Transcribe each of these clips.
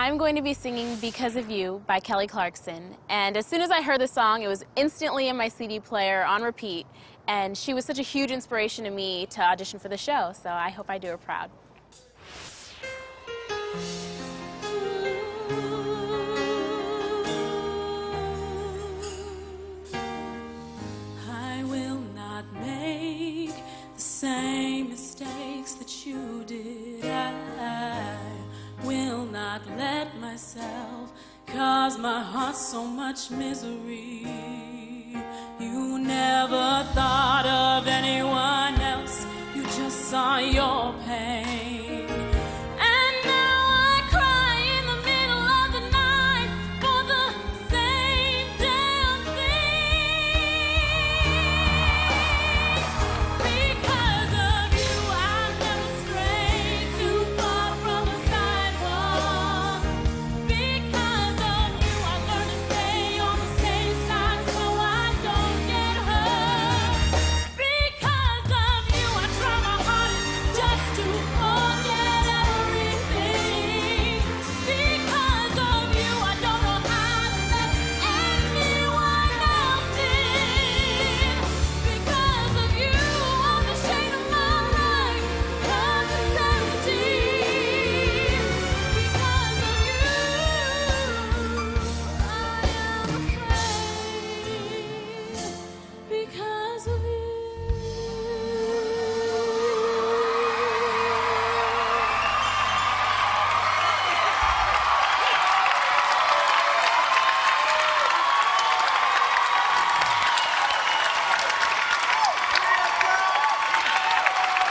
I'm going to be singing Because of You by Kelly Clarkson. And as soon as I heard the song, it was instantly in my CD player on repeat. And she was such a huge inspiration to me to audition for the show. So I hope I do her proud. I will not make the same myself cause my heart so much misery. You never thought of anyone else, you just saw your pain.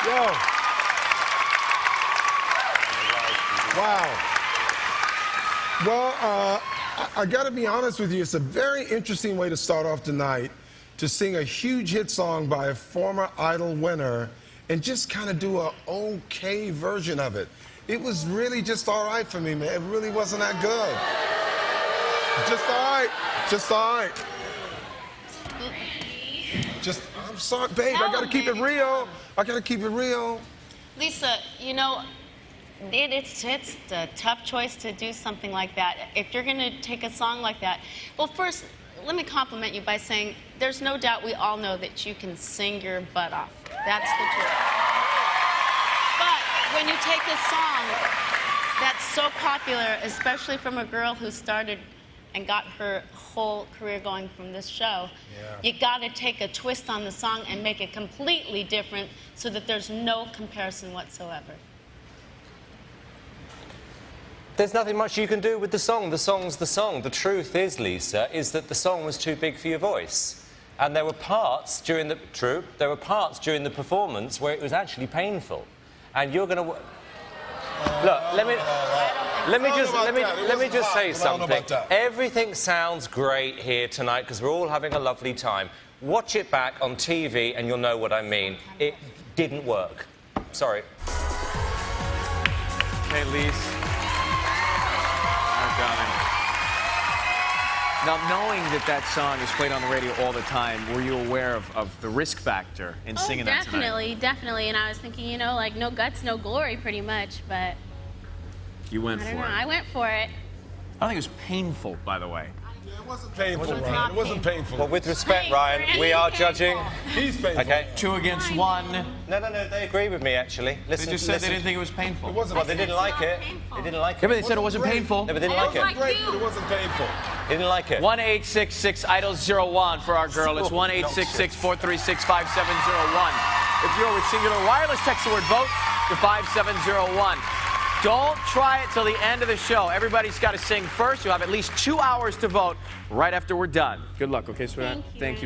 Yo. Wow. Well, uh, I, got to be honest with you. It's a very interesting way to start off tonight to sing a huge hit song by a former Idol winner and just kind of do a okay version of it. It was really just all right for me, man. It really wasn't that good. Just all right. Just all right. Just, I'm sorry, babe. I got to keep it real. I got to keep it real. Lisa, you know, it, it's it's a tough choice to do something like that. If you're going to take a song like that, well, first, let me compliment you by saying there's no doubt we all know that you can sing your butt off. That's the truth. But when you take a song that's so popular, especially from a girl who started and got her whole career going from this show, you got to take a twist on the song and make it completely different so that there's no comparison whatsoever. There's nothing much you can do with the song. The song's the song. The truth is, Lisa, is that the song was too big for your voice. And there were parts during the true, there were parts during the performance where it was actually painful. And you're going to Look, let me let me just let me that. Let me just say but I don't know something. Everything sounds great here tonight because we're all having a lovely time. Watch it back on TV and you'll know what I mean. It didn't work. Sorry. Hey, Lise. Our darling. Now, knowing that that song is played on the radio all the time, were you aware of, of the risk factor in oh, singing oh, that tonight? definitely, definitely. And I was thinking, you know, like no guts, no glory, pretty much. But You went I for don't know. it. I went for it. I don't think it was painful, by the way. It wasn't painful, It was Ryan. not It wasn't painful. Well, with respect, Hey, Ryan, we are anything judging. painful. He's painful. Okay. Two against one. No, no, no. They agree with me actually. They Listen. just said listen. they didn't think it was painful. It wasn't. Well, they didn't It's like not it. painful. They didn't like Yeah, but it. they said it wasn't great. painful. No, but they didn't I like it. like Great, but it wasn't painful. They didn't like it. 1 866 Idol 01 for our girl. It's 1 866 436 5701. If you're with Cingular Wireless, text the word vote to 5701. Don't try it till the end of the show. Everybody's got to sing first. You'll have at least two hours to vote right after we're done. Good luck, okay, sweetheart? Thank you. Thank you.